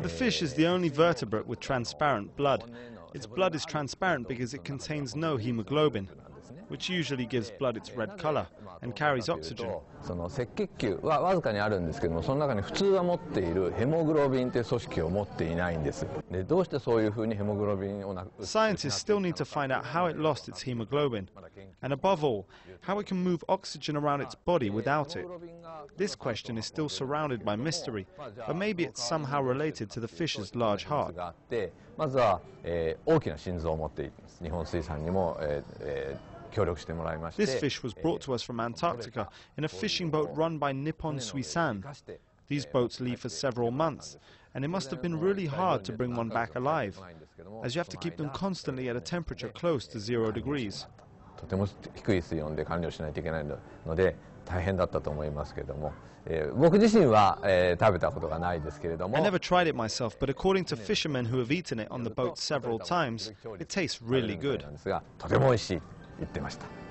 The fish is the only vertebrate with transparent blood. Its blood is transparent because it contains no hemoglobin, which usually gives blood its red color and carries oxygen. その赤血球はわずかにあるんですけどもその中に普通は持っているヘモグロビンという組織を持っていないんですでどうしてそういうふうにヘモグロビンをなく Scientists still need to find out how it lost its hemoglobin, and above all, how it can move oxygen around its body without it. This question is still surrounded by mystery, but maybe it's somehow related to the fish's large heart. があってまずは、えー大きな心臓を持っています日本水産にも、えーえー 協力してもらいまして This fish was brought to us from Antarctica in a fishing boat run by Nippon Suisan. These boats leave for several months, and it must have been really hard to bring one back alive, as you have to keep them constantly at a temperature close to zero degrees. とても低い水温で管理をしないといけないので大変だったと思いますけれども、えー僕自身は、えー食べたことがないですけれども I never tried it myself, but according to fishermen who have eaten it on the boat several times, it tastes really good. なんですがとても美味しいと 言ってました。